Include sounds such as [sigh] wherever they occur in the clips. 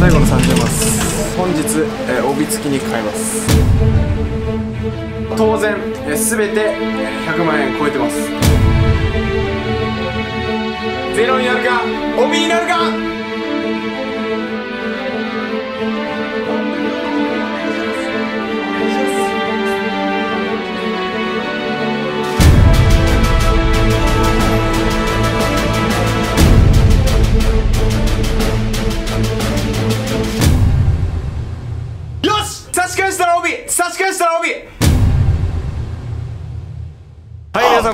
最後の30マス。本日、えー、帯付きに変えます。当然、えー、全て100万円超えてます。ゼロになるか帯になるか。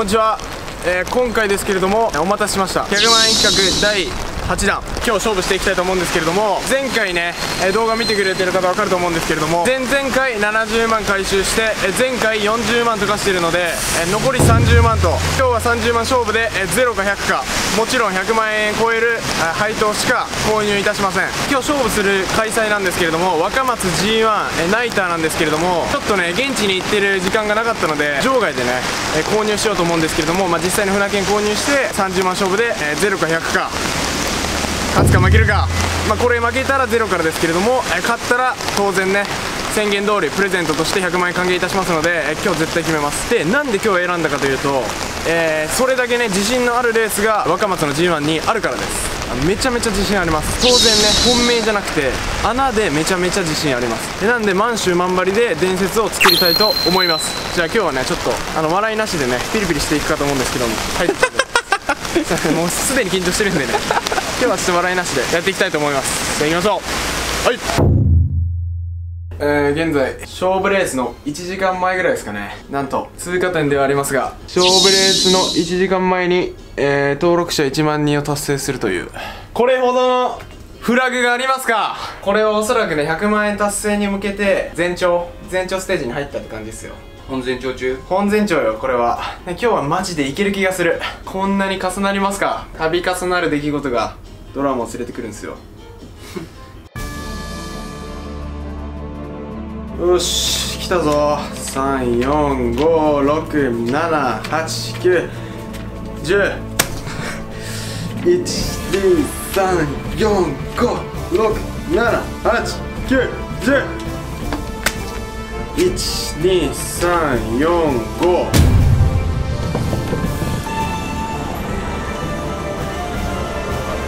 こんにちは、えー、今回ですけれどもお待たせしました。100万円企画第8弾今日勝負していきたいと思うんですけれども前回ね、え動画見てくれてる方分かると思うんですけれども前々回70万回収して、え前回40万とかしてるので、え残り30万と今日は30万勝負で、え0か100かもちろん100万円超える配当しか購入いたしません。今日勝負する開催なんですけれども若松 G1 えナイターなんですけれどもちょっとね現地に行ってる時間がなかったので場外でね、え購入しようと思うんですけれども、まあ、実際に船券購入して30万勝負で、え0か100か。勝つか負けるか、まあ、これ負けたらゼロからですけれども、え勝ったら当然ね宣言通りプレゼントとして100万円還元いたしますので、え今日絶対決めます。でなんで今日選んだかというと、えー、それだけね自信のあるレースが若松の G1 にあるからです。めちゃめちゃ自信あります。当然ね本命じゃなくて穴でめちゃめちゃ自信あります。でなんで満州万張りで伝説を作りたいと思います。じゃあ今日はねちょっとあの笑いなしでねピリピリしていくかと思うんですけどもはい。[laughs] もうすでに緊張してるんでね今日はちょっと笑いなしでやっていきたいと思います。じゃあ行きましょう。はい。えー、現在勝負レースの1時間前ぐらいですかね。なんと通過点ではありますが勝負レースの1時間前に、えー、登録者1万人を達成するという。これほどのフラグがありますか？これはおそらくね100万円達成に向けて前兆前兆ステージに入ったって感じですよ。本前兆中？本前兆よこれは、ね、今日はマジでいける気がする。こんなに重なりますか？度重なる出来事がドラマを連れてくるんですよ。[laughs] よし来たぞ。34567891012345678910 12345 [laughs]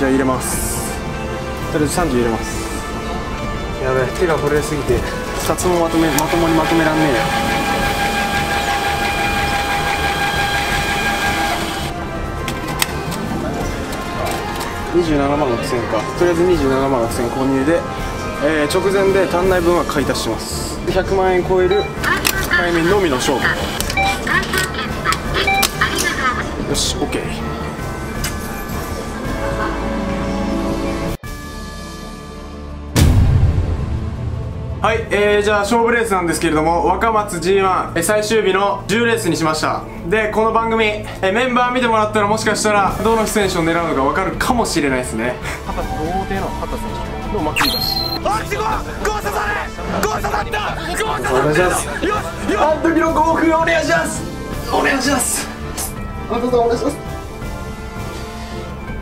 じゃあ入れます。とりあえず30入れます。やべえ手が震えすぎて。2つもまとめまともにまとめらんねえや27万6000か。とりあえず27万6000購入で、えー、直前で単内分は買い足します。100万円超える対面のみの勝負。よし OK はい、えー、じゃあ勝負レースなんですけれども若松 G1、え最終日の10レースにしました。でこの番組、えメンバー見てもらったらもしかしたらどの選手を狙うのか分かるかもしれないですね。畑同点の畑選手。の負けだしあしますよしあの時の興奮お願いします。お願いします。あとさんお願いします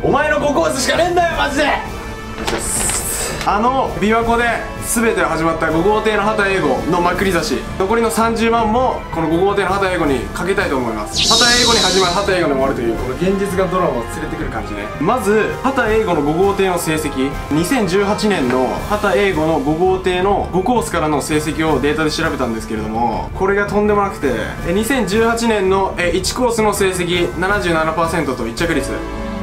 お前の5コースしかねえんだよマジで。お願いしますあの琵琶湖で全て始まった5号艇の畑英語のまくり差し残りの30万もこの5号艇の畑英語にかけたいと思います。畑英語に始まる畑英語に終わるというこの現実がドラマを連れてくる感じね。まず畑英語の5号艇の成績。2018年の畑英語の5号艇の5コースからの成績をデータで調べたんですけれどもこれがとんでもなくて2018年の1コースの成績77%と1着率。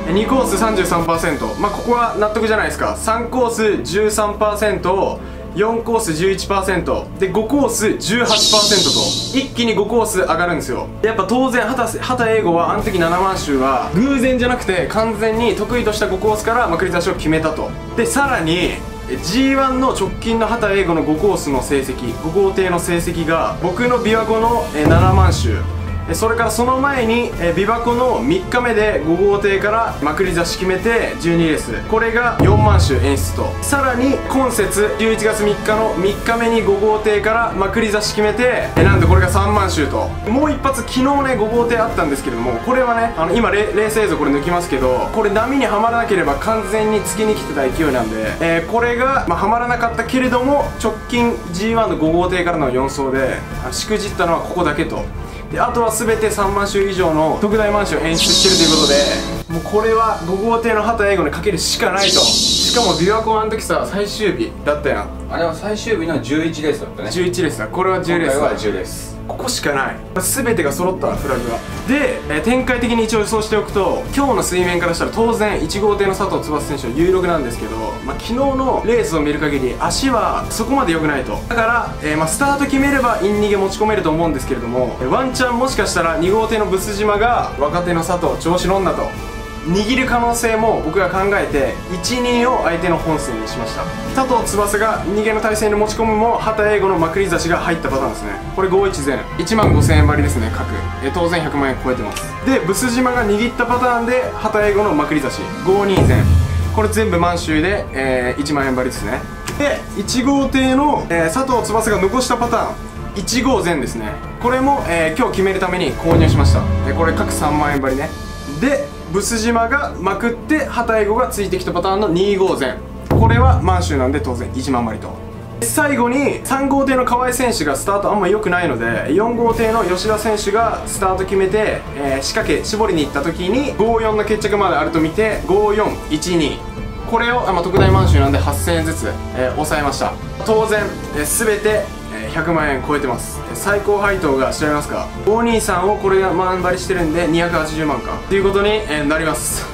2コース33%まあここは納得じゃないですか。3コース13% 4コース11%で5コース18%と一気に5コース上がるんですよ。やっぱ当然畑英語はあの時7万周は偶然じゃなくて完全に得意とした5コースからまくり出しを決めたと。でさらに G1 の直近の畑英語の5コースの成績5号艇の成績が僕の琵琶湖の7万周それからその前にえ琵琶湖の3日目で5号艇からまくり差し決めて12レース。これが4万周演出と。さらに今節11月3日の3日目に5号艇からまくり差し決めてえなんとこれが3万周と。もう一発昨日ね5号艇あったんですけどもこれはねあの今レレース映像これ抜きますけどこれ波にはまらなければ完全に突きに来てた勢いなんで、えーこれが、まあ、はまらなかったけれども直近 G1 の5号艇からの4走でしくじったのはここだけと。であとは全て3万周以上の特大満周を演出してるということでもうこれは5号艇の畑英語にかけるしかないと。しかも琵琶湖あの時さ最終日だったやん。あれは最終日の11レースだったね。11レースだ。これは10レースだ。今回は10レースここしかない。全てが揃ったフラグがで、えー展開的に一応予想しておくと今日の水面からしたら当然1号艇の佐藤翼選手は有力なんですけど、まあ、昨日のレースを見る限り足はそこまで良くないと。だから、えーまあ、スタート決めればイン逃げ持ち込めると思うんですけれどもえーワンチャンもしかしたら2号艇のブス島が若手の佐藤調子乗んだと。握る可能性も僕が考えて12を相手の本戦にしました。佐藤翼が逃げの体勢に持ち込むも畑英語のまくり差しが入ったパターンですね。これ51前1万5000円割りですね各え当然100万円超えてます。でブス島が握ったパターンで畑英語のまくり差し。52前これ全部満州で、えー1万円割りですね。で1号艇の、えー佐藤翼が残したパターン。1号前ですね。これも、えー今日決めるために購入しました。でこれ各3万円割りね。でブス島がまくって旗英語がついてきたパターンの2号前これは満州なんで当然1万割りと。最後に3号艇の河合選手がスタートあんま良くないので4号艇の吉田選手がスタート決めて、えー仕掛け絞りに行った時に54の決着まであると見て5412これを、あまあ、特大満州なんで8000円ずつ、えー抑えました。当然、えー、全て、えー100万円超えてます。最高配当が知られますか？523をこれが万張りしてるんで280万か。っていうことに、えなります。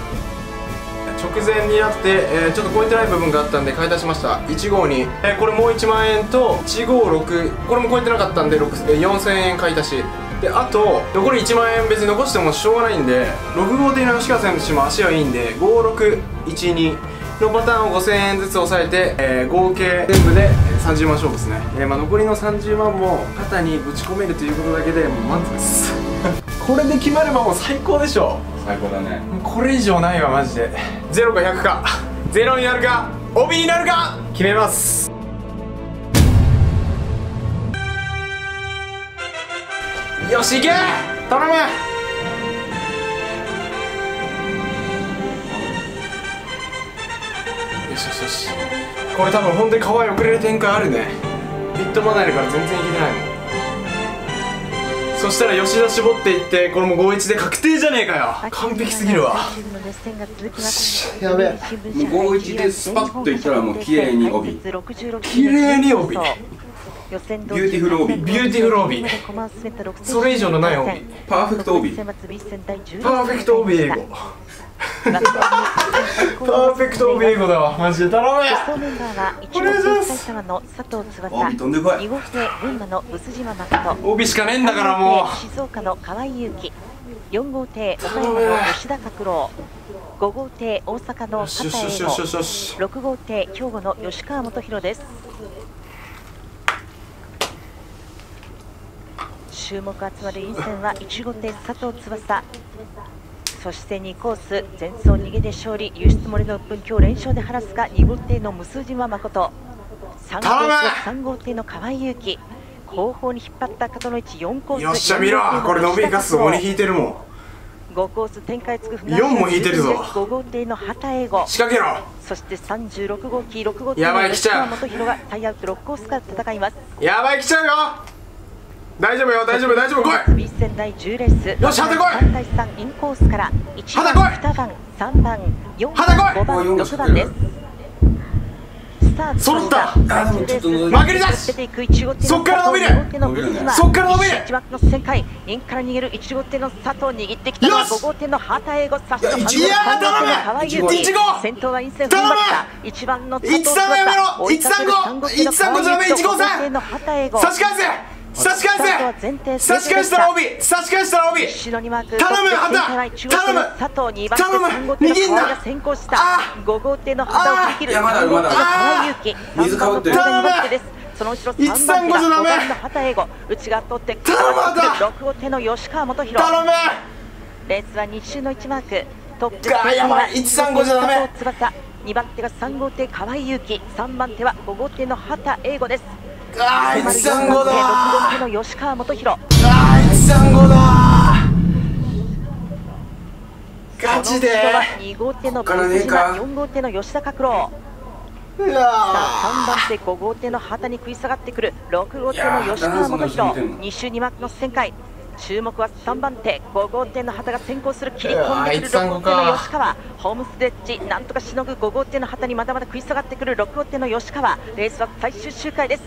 直前になって、えちょっと超えてない部分があったんで買い足しました。1号に、えこれもう1万円と156これも超えてなかったんでえー4000円買い足し。であと残り1万円別に残してもしょうがないんで6号艇の吉川選手も足はいいんで5612のパターンを5000円ずつ抑えて、えー合計全部でえー30万勝負ですね、えーまあ、残りの30万も肩にぶち込めるということだけでもう満足です。[laughs] これで決まればもう最高でしょ最高だね。これ以上ないわマジで。0か100か。0になるか帯になるか決めます。よし行け！頼むこれ多分本当に可愛い遅れる展開あるね。ビットマナルから全然いけてないもんそしたら吉田絞っていってこれも51で確定じゃねえかよ。完璧すぎるわ。やべえ。もう51でスパッといったらもう綺麗に帯。綺麗に帯。ビューティフル帯。ビューティフル帯。それ以上のない帯。パーフェクト帯。パーフェクト帯英語パーフェクト帯英語だわマジで頼むメンバーは1号艇埼玉の佐藤翼帯飛んでこい2号艇群馬の臼島誠帯しかねえんだからも静岡の河合裕樹4号艇岡山の吉田拓郎5号艇大阪のうよしよし畑よしよしよ英しよし吾6号艇兵庫の吉川元弘です注目集まる陰線は1号艇佐藤翼そして2コース前走逃げで勝利。輸出森の鬱憤今日連勝で晴らすか2号艇の無島誠。3コース3号艇の河合裕樹後方に引っ張った片の位置4コースよっしゃ見ろ！これ伸びかす鬼引いてるもん。5コース展開つく船4も引いてるぞ5号艇の畑英語仕掛けろ！そして36号機6号艇の吉川元弘がタイアウト6コースから戦います。やばい来ちゃうよ大丈夫よ大丈夫大丈夫来い。第10レース。よし畑来い。3対3インコースから1畑番来い。2番3番4番畑来い。5番おい6番です。スタート揃った。負けりだし出ていく1号艇のそっから伸びる。2号艇の伸びるね藤島そっから伸びる。1枠の旋回インから逃げる1号艇の佐藤握ってきたのはよし。5号艇の畑英語差しのいや3号艇の河合いや裕樹頼む1号先頭はインセン踏ん張った。1番の佐藤1-3やめろ。追いかける1-3 3号艇の河合1-3じゃダメ裕樹と1-5 5号艇の畑英語差し返せ差し返せ差し返したら帯差し返したら帯。頼む畑頼む。佐藤2番手頼む3号艇の握んな河合が先行した。あ5号艇の旗を切る。いやまだ3号艇のまだ河合裕樹水かぶってる。3番の河合が2番手です。その後ろ1 3 3番手5じゃダメ。5番の畑英吾内側取って頼む畑6号手の吉川元弘頼む。レースは日中の1マーク。トップあーやばい。135じゃダメ。佐藤翼。2番手が3号手河合優輝。3番手は5号手の畑英吾ですあー135 6号だ手の吉川元弘あー135だガチで。その後ろは2号手のこっからブ島ねえか。4号手の吉田拓郎。うさあ3わ番手5号手の畑に食い下がってくる6号手の吉川元いやーなんでそんな人見てんの。2周2マークの旋回。注目は3番手5号手の畑が先行する切り込んでくるうわー6号手の吉川。ホームステッチなんとかしのぐ5号手の畑にまだまだ食い下がってくる6号手の吉川。レースは最終周回です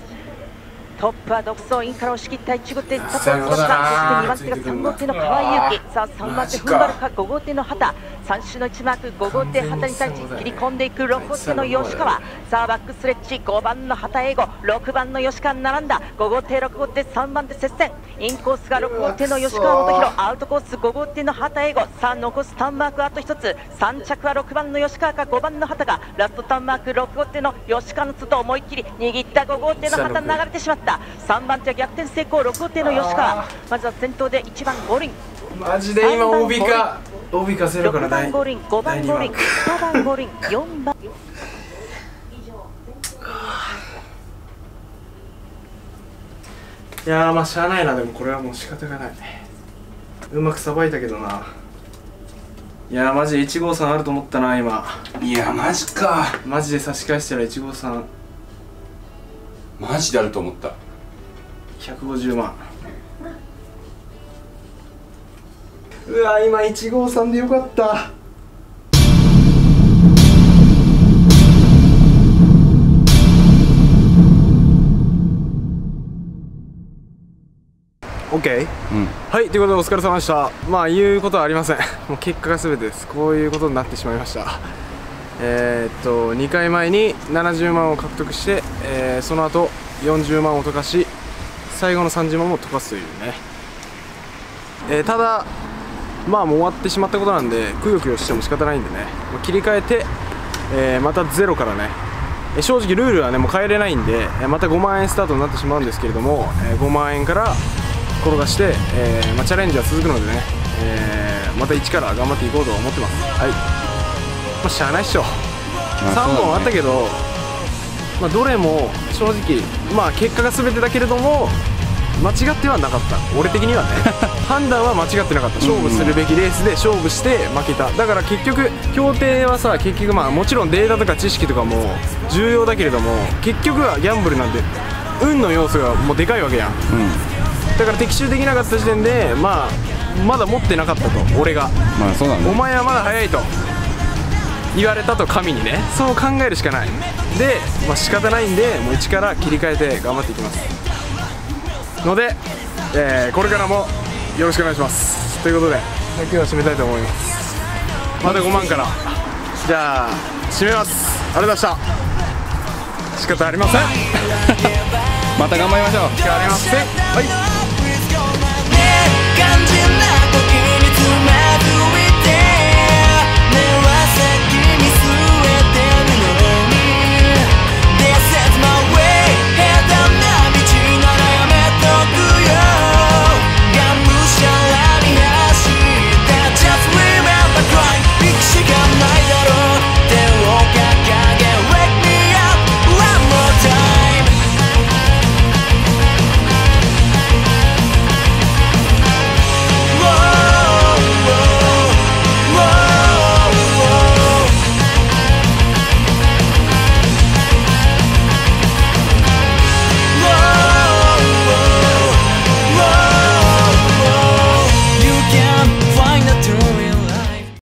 トップは独走インから押し切った1号手佐藤そして2番手が3号手の河合優輝さあ3番手踏ん張るか5号手の畑3周の1マーク5号手畑に対し切り込んでいく6号手の吉川。さあバックストレッチ5番の畑英吾6番の吉川並んだ。5号手6号手3番手接戦。インコースが6号手の吉川元弘アウトコース5号手の畑英吾さあ残すターンマークあと1つ。3着は6番の吉川か5番の畑がラストターンマーク6号手の吉川の外思いっきり握った5号手の畑流れてしまった3番手は逆転成功6号手の吉川。まずは先頭で1番五輪。マジで今 OB か OB かせるか6ら番五輪5番五輪2番五輪 [laughs] 4番。いやーまあしゃあないな。でもこれはもう仕方がない。うまくさばいたけどな。いやーマジで1号さんあると思ったな今。いやマジか。マジで差し返したら1号さんマジであると思った。150万。うわ今1号さんでよかった。オッケーうん。はいということでお疲れ様でした。まあ言うことはありません。もう結果が全てです。こういうことになってしまいましたえーっと2回前に70万を獲得して、えーその後40万を溶かし最後の30万も溶かすというね、えーただまあもう終わってしまったことなんでくよくよしても仕方ないんでね。切り替えて、えーまたゼロからね。え正直ルールはねもう変えれないんでまた5万円スタートになってしまうんですけれども、え5万円から転がして、えまあ、チャレンジは続くのでね、えまた一から頑張っていこうと思ってます。はい。まあしゃあないっしょ。3本あったけど、まあ、どれも正直まあ結果が全てだけれども間違ってはなかった。俺的にはね。[laughs] 判断は間違ってなかった。勝負するべきレースで勝負して負けた。だから結局評定はさ結局まあもちろんデータとか知識とかも重要だけれども結局はギャンブルなんて運の要素がもうでかいわけやん。だから的中できなかった時点でまあまだ持ってなかったと俺が。まあそうなんお前はまだ早いと言われたと神にねそう考えるしかない。で、まあ仕方ないんでもう一から切り替えて頑張っていきます。ので、えーこれからもよろしくお願いします。ということで今日は締めたいと思います。また5万から。じゃあ締めます。ありがとうございました。仕方ありません。[laughs] また頑張りましょう。仕方ありませんはい